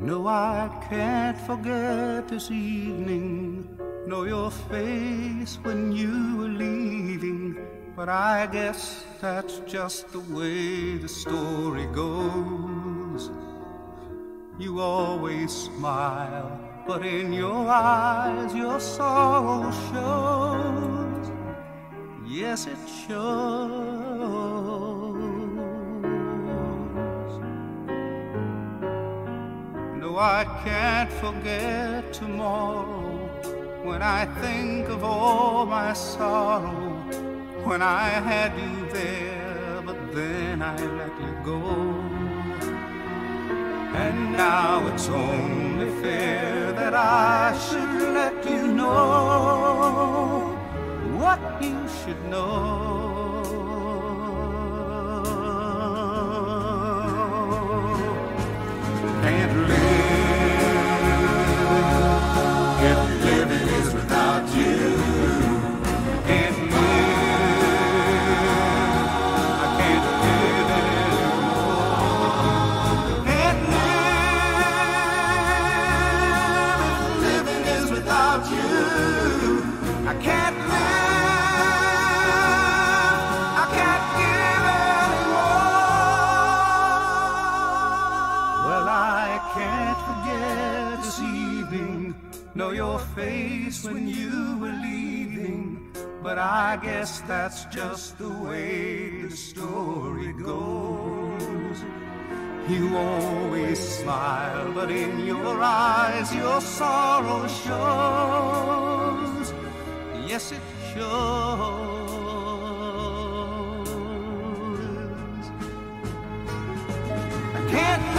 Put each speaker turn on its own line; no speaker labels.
No, I can't forget this evening. Know your face when you were leaving. But I guess that's just the way the story goes. You always smile, but in your eyes your sorrow shows. Yes, it shows. No, I can't forget tomorrow when I think of all my sorrow. When I had you there, but then I let you go. And now it's only fair that I should let you know what you should know. Know your face when you were leaving. But I guess that's just the way the story goes. You always smile, but in your eyes your sorrow shows. Yes, it shows. I can't